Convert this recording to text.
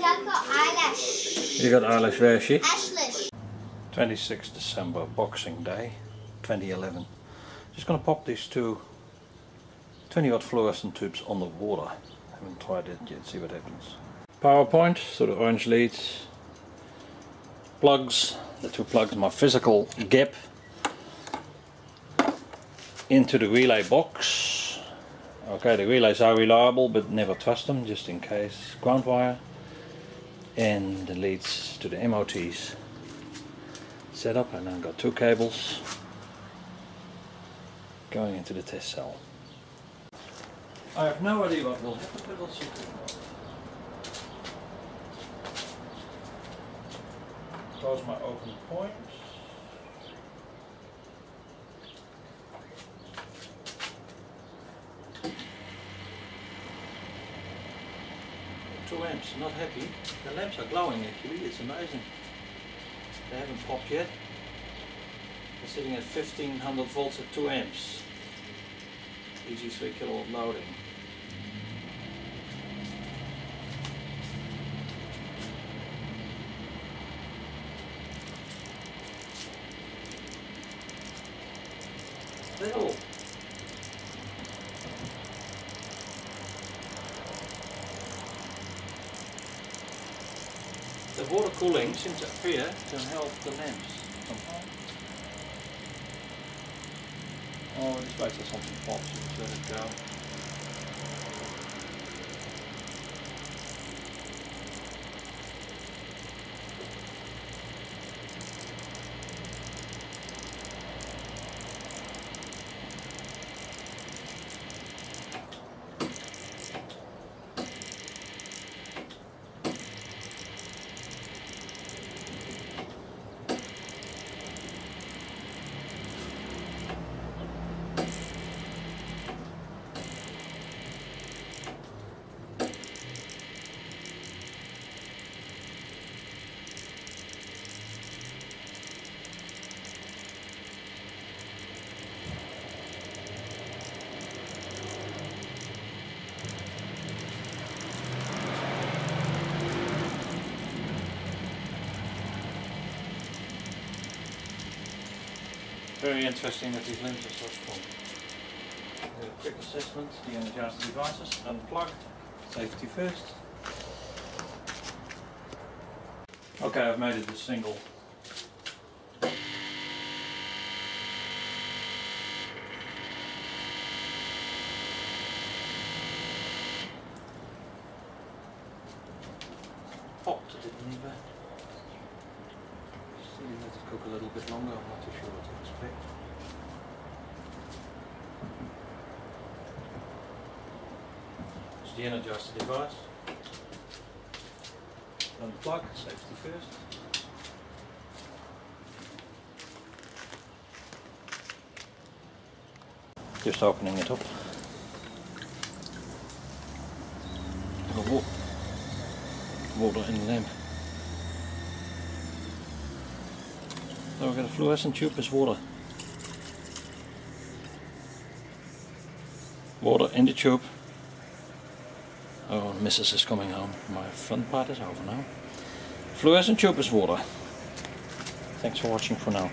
Because I've got eyelash. You got eyelash where she? Ashlish. 26 December, Boxing Day, 2011. Just gonna pop these two 20 watt fluorescent tubes on the water. Haven't tried it yet, see what happens. PowerPoint, sort of orange leads. Plugs, the two plugs, my physical gap into the relay box. Okay, the relays are reliable, but never trust them, just in case. Ground wire and the leads to the MOTs set up and I've got two cables going into the test cell. I have no idea what will happen, but we'll see. Close my open point. Two amps, not happy. The lamps are glowing actually, it's amazing. They haven't popped yet. They're sitting at 1500 volts at 2 amps. Easy 3 kilowatt loading. Little. The water cooling seems to appear to help the lamps somehow. Oh, just wait till something pops and let it go. Very interesting that these lamps are so. A quick assessment, the energized devices, unplugged, safety first. Okay, I've made it a single. Popped, it didn't even. See, let it cook a little bit longer, I'm not too sure what to expect. It's the energizer device. Unplug, safety first. Just opening it up. Got Water in the So we've got a fluorescent tube as water. Water in the tube. Oh, Mrs. is coming home. My fun part is over now. Fluorescent tube is water. Thanks for watching for now.